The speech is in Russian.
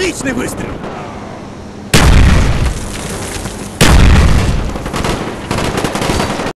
Отличный выстрел!